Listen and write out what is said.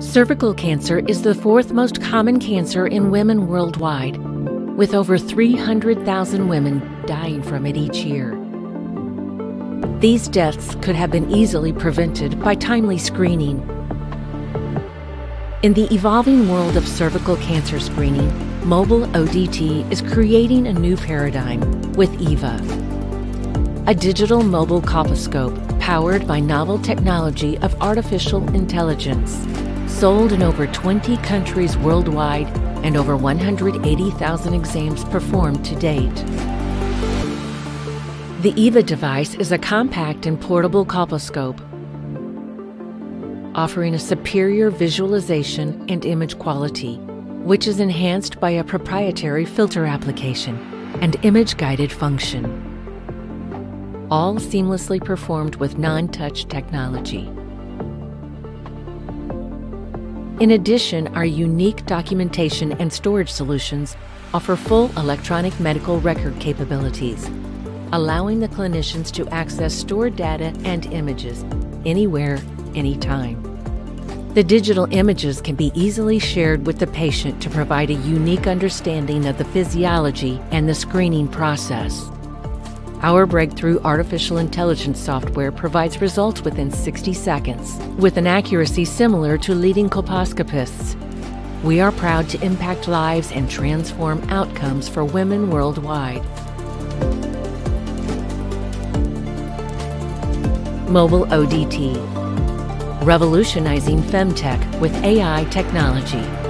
Cervical cancer is the fourth most common cancer in women worldwide, with over 300,000 women dying from it each year. These deaths could have been easily prevented by timely screening. In the evolving world of cervical cancer screening, mobile ODT is creating a new paradigm with EVA, a digital mobile colposcope powered by novel technology of artificial intelligence sold in over 20 countries worldwide and over 180,000 exams performed to date. The EVA device is a compact and portable colposcope, offering a superior visualization and image quality, which is enhanced by a proprietary filter application and image guided function. All seamlessly performed with non touch technology. In addition, our unique documentation and storage solutions offer full electronic medical record capabilities, allowing the clinicians to access stored data and images anywhere, anytime. The digital images can be easily shared with the patient to provide a unique understanding of the physiology and the screening process. Our breakthrough artificial intelligence software provides results within 60 seconds, with an accuracy similar to leading colposcopists. We are proud to impact lives and transform outcomes for women worldwide. Mobile ODT, revolutionizing femtech with AI technology.